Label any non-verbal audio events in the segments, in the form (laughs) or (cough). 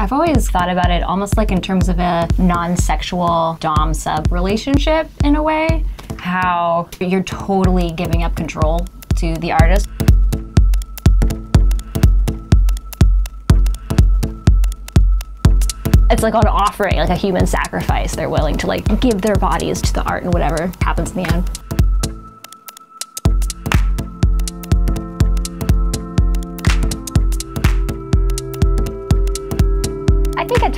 I've always thought about it almost like in terms of a non-sexual dom-sub relationship in a way. How you're totally giving up control to the artist. It's like an offering, like a human sacrifice. They're willing to like give their bodies to the art and whatever happens in the end.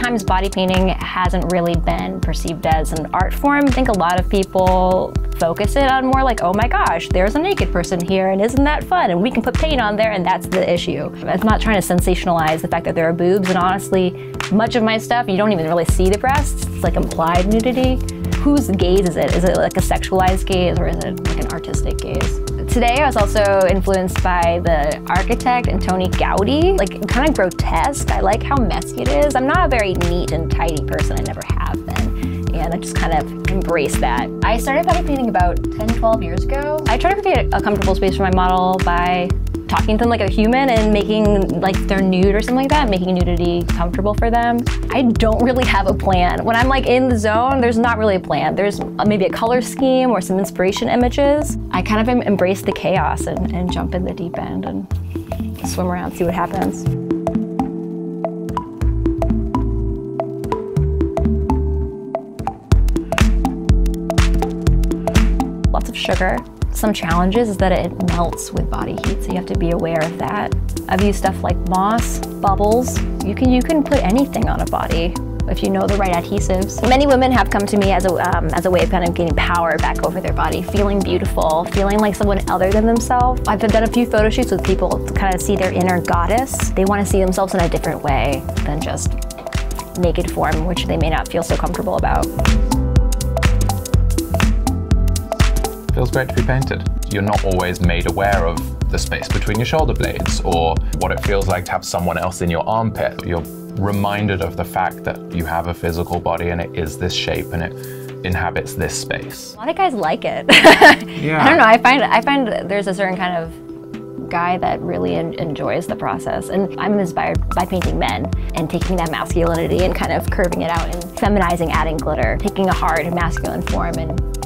Times body painting hasn't really been perceived as an art form. I think a lot of people focus it on more like, oh my gosh, there's a naked person here and isn't that fun? And we can put paint on there and that's the issue. I'm not trying to sensationalize the fact that there are boobs and honestly, much of my stuff, you don't even really see the breasts. It's like implied nudity. Whose gaze is it? Is it like a sexualized gaze or is it like an artistic gaze? Today I was also influenced by the architect Antoni Gaudi, like kind of grotesque. I like how messy it is. I'm not a very neat and tidy person, I never have been. And I just kind of embrace that. I started painting about 10, 12 years ago. I try to create a comfortable space for my model by talking to them like a human and making like they're nude or something like that, making nudity comfortable for them. I don't really have a plan. When I'm like in the zone, there's not really a plan. There's uh, maybe a color scheme or some inspiration images. I kind of embrace the chaos and, and jump in the deep end and swim around, see what happens. Lots of sugar, some challenges is that it melts with body heat, so you have to be aware of that. I've used stuff like moss, bubbles. You can, you can put anything on a body if you know the right adhesives. Many women have come to me as a, um, as a way of kind of getting power back over their body, feeling beautiful, feeling like someone other than themselves. I've done a few photo shoots with people to kind of see their inner goddess. They want to see themselves in a different way than just naked form, which they may not feel so comfortable about. Feels great to be painted. You're not always made aware of the space between your shoulder blades or what it feels like to have someone else in your armpit. You're reminded of the fact that you have a physical body and it is this shape and it inhabits this space. A lot of guys like it. (laughs) yeah. I don't know, I find I find there's a certain kind of guy that really en enjoys the process. And I'm inspired by painting men and taking that masculinity and kind of curving it out and feminizing, adding glitter, taking a hard masculine form and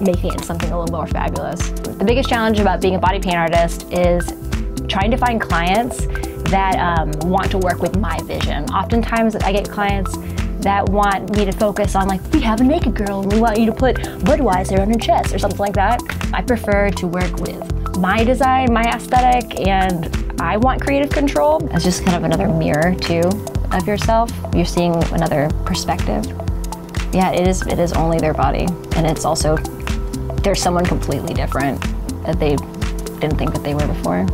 making it something a little more fabulous. The biggest challenge about being a body paint artist is trying to find clients that um, want to work with my vision. Oftentimes I get clients that want me to focus on like, we have a naked girl and we want you to put Budweiser on her chest or something like that. I prefer to work with my design, my aesthetic, and I want creative control. It's just kind of another mirror too of yourself. You're seeing another perspective. Yeah, it is, it is only their body. And it's also they're someone completely different that they didn't think that they were before.